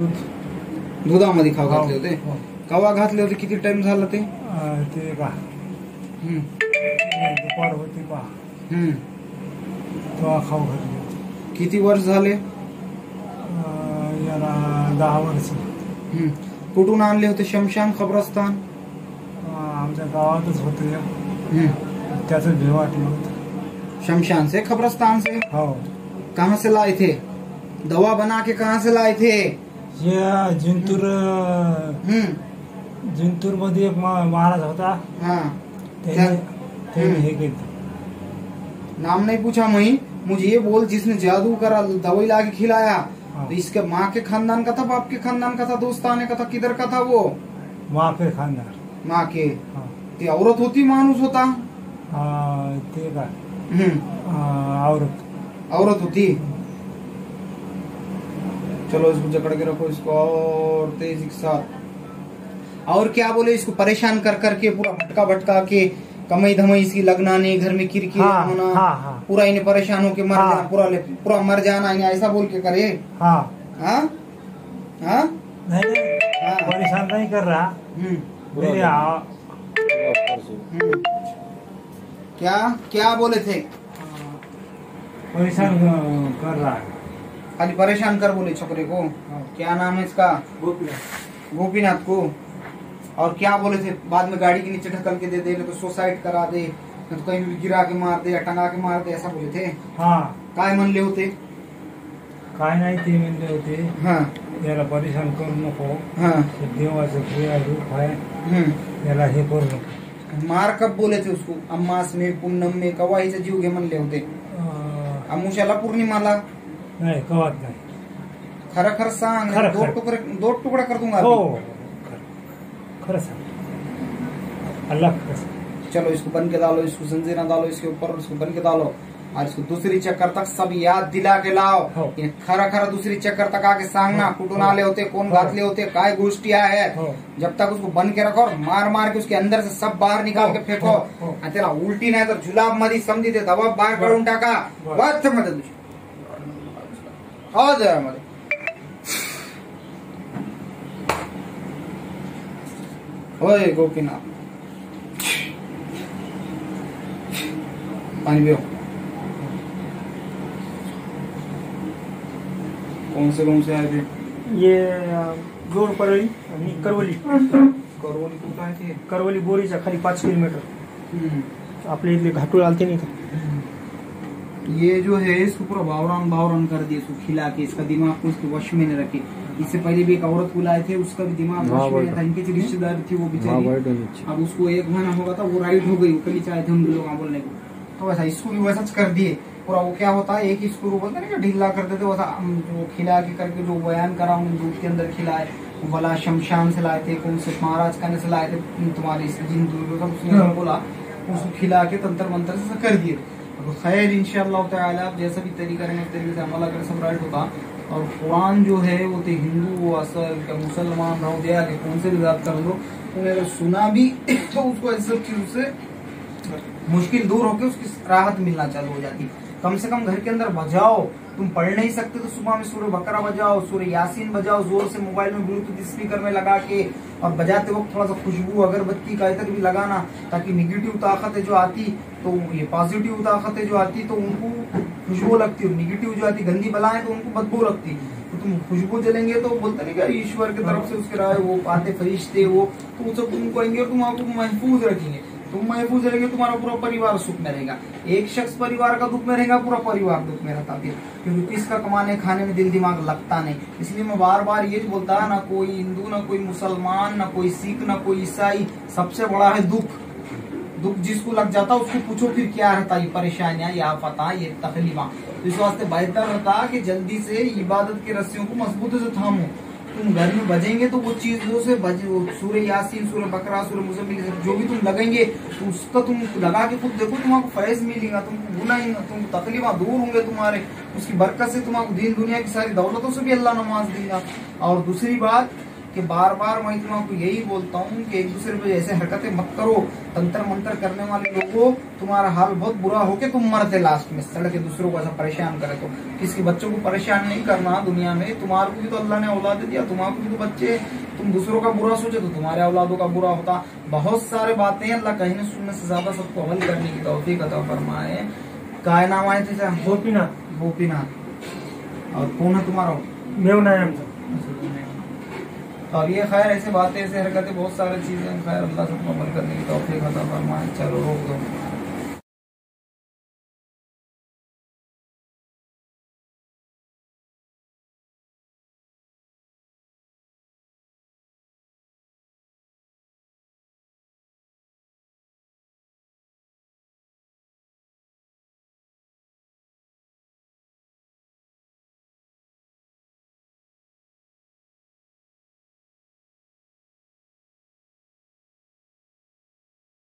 दुधामध्ये खाऊ घातले होते. कवा घातले होते किती टाइम झाला ते? ते का हम्म, दुपार होती पहा. हम्म. तेव्हा खाऊ घातली. किती वर्ष झाले? याला दहा वर्ष. हम्म. कुठून आणले होते शमशान खबरस्तान अं, आमच्या गावातच होते. हम्म. त्याचं भी वाटलं होतं. शमशान से खबरस्तान से हो. कहाँ से लाए थे? दवा बना के कहाँ से लाए थे? हे जिंतूर हम्म. जिंतूर मध्ये एक महाराज होता. हाँ. त्याने त्याने हम्म. हे केलं. नाम नहीं पूछा मई मुझे ये बोल जिसने जादू करा दवाई ला के खिलाया. हाँ। तो इसके माँ के खानदान का था बाप के खानदान का था दोस्ताने का था किधर का था वो? माँ के खानदान. माँ के? ते औरत होती माणूस होता? ते का? हम्म. औरत. औरत होती? चलो इसको जकड़ के रखो इसको और तेज़ी के साथ। और क्या बोले इसको? परेशान कर करके पूरा भटका भटका के कमई धमई इसकी लगना नहीं घर में किरकिर हाँ, होना हाँ, हाँ। पूरा इन्हें परेशान होके मर हाँ। जाना पूरा पूरा मर जाना इन्हें ऐसा बोल के करे। हाँ। हाँ? हाँ? नहीं नहीं, हाँ। परेशान नहीं कर रहा। हम्म, मेरे हम्म। क्या क्या बोले थे? परेशान कर रहा है। खाली परेशान कर बोले छोकरे को। हाँ। क्या नाम है इसका? गोपीनाथ। गोपीनाथ को। और क्या बोले थे? बाद में गाड़ी के नीचे ढकल के दे दे तो सुसाइड करा दे तो कहीं भी गिरा के मार दे या टंगा के मार दे ऐसा बोले थे? हाँ। काय म्हणले होते? काय नाही ते म्हणले होते हाँ। याला परेशान करू नको. हाँ। देवाचं क्रिया रूप आहे. हम्म. याला हे करू नको. मार कब बोले थे उसको? अम्मास में पूनम में कवाईचा जीव घे म्हणले होते. अं, अमुषाला पौर्णिमाला नाही कवात नाही खरं खरं सांग खरं, दो खरं. टुकड़े दो टुकड़ा कर दूँगा हो अभी. खरं- खरं सांग अल्लाह खरं सांग चलो इसको बन के डालो इसको जंजीरा डालो इसके ऊपर इसको बन के डालो और इसको दूसरी चक्कर तक सब याद दिला के लाओ हो. ये खरा खरा दूसरी चक्कर तक आके सांगना हो. आले होते कौन हो. घातले होते काय गोष्टी है हो. जब तक उसको बन के रखो और मार मार के उसके अंदर से सब बाहर निकाल हो. के फेंको हो. हो. आणि त्याला उलटी नाही तर जुलाब मध्ये समजी ते दबाव बाहेर हो. काढून टाका हो. वाच तुझी हो मध्ये होय गोपीनाथ। पानी पियो। कौन से कौन से आए थे? ये परळी आणि करवली। करवली कुठं आहे ते करवली बोरीच्या खाली पाच किलोमीटर। हम्म. आपल्या इथले घाटूळ आलते नहीं का ये जो है इसको पूरा बावरान बावरान कर दिए इसको खिला के इसका दिमाग को इसके वश में रखे। इससे पहले भी एक औरत को लाए थे उसका भी दिमाग वश में था इनकी जो रिश्तेदार थी वो बेचारी। अब उसको एक महीना होगा था वो राइट हो गई वो कल चाहे थे उन लोग बोलने को। तो वैसा इसको भी वैसा कर दिए। पूरा वो क्या होता है एक स्क्रू बोलते ना ढीला कर देते वैसा हम जो खिला के करके जो बयान करा उन दूध के अंदर खिलाए। वो बोला शमशान से लाए थे कौन से महाराज खाने से लाए थे तुम्हारे जिन उसने हाँ। बोला उसको खिला के तंत्र मंत्र से कर दिए। खैर इनशाला जैसा भी तरीका रहने उस तरीके से अमल अगर सम्राट होता और कुरान जो है, वो तो हिंदू, वो असल मुसलमान रहो कि कौन से भी कर लो उन्हें अगर सुना भी तो उसको ऐसी चीज़ से मुश्किल दूर होकर उसकी राहत मिलना चालू हो जाती। कम से कम घर के अंदर बजाओ। तुम पढ़ नहीं सकते तो सुबह में सूर्य बकरा बजाओ, सूर्य यासीन बजाओ, ज़ोर से मोबाइल में ब्लूटूथ स्पीकर में लगा के और बजाते वक्त थोड़ा सा खुशबू, अगरबत्ती का इधर भी लगाना ताकि निगेटिव ताकतें जो आती तो ये पॉजिटिव ताकतें जो आती तो उनको खुशबू लगती और निगेटिव जो आती, गंदी बलाएँ तो उनको बदबू लगती। तो तुम खुशबू जलेंगे तो बोलते नहीं क्या ईश्वर की तरफ़ से उसके राय वो पाते फरिश्ते वो तो वो सब तुम कहेंगे और तुम आपको महफूज रखेंगे। तुम महफूज रहेंगे तुम्हारा पूरा परिवार सुख में रहेगा। एक शख्स परिवार का दुख में रहेगा, पूरा परिवार दुख में रहता फिर। क्योंकि किसका कमाने, खाने में दिल दिमाग लगता नहीं। इसलिए मैं बार बार ये बोलता है ना, कोई हिंदू, ना कोई मुसलमान, ना कोई सिख, ना कोई ईसाई, सबसे बड़ा है दुख। दुख जिसको लग जाता है, उसको पूछो फिर क्या रहता ये परेशानियाँ, या पता ये तकलीफा। तो इस वास्ते बेहतर रहता कि जल्दी से इबादत की रस्सियों को मज़बूत से थामो। तुम घर में बजेंगे तो वो चीज़ों से बज सूर्य यासीन, सूर्य बकरा, सूर्य मुजम्मिल जो भी तुम लगेंगे तो उसका तुम लगा के खुद देखो, तुम्हारा फैज मिलेगा, तुमको गुना तुम तकलीफा दूर होंगे तुम्हारे। उसकी बरकत से तुम्हारा दीन दुनिया की सारी दौलतों से भी अल्लाह नमाज़ देगा। और दूसरी बात कि बार बार मैं तुम आपको यही बोलता हूँ कि एक दूसरे पे ऐसे हरकतें मत करो तंत्र मंत्र करने वाले लोगों तुम्हारा हाल बहुत बुरा हो के तुम मरते लास्ट में सड़क के दूसरों को ऐसा परेशान करे तो किसी बच्चों को परेशान नहीं करना दुनिया में तुम्हारे को भी तो अल्लाह ने औलाद दिया तुम्हारे को भी तो बच्चे तुम दूसरों का बुरा सोचे तो तुम्हारे औलादों का बुरा होता। बहुत सारे बातें अल्लाह कहने सुनने से ज़्यादा सबको अमल करने की तौफीक अता फरमाए। काय नाम आए थे सर? गोपीनाथ। गोपीनाथ। और कौन है तुम्हारा? आमचं तो अब ये खैर ऐसे बातें, ऐसे हरकतें, बहुत सारी चीज़ें खैर, अल्लाह सबको अमल करने की तोफ़ी खत्म फरमाए। चलो